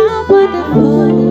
about what the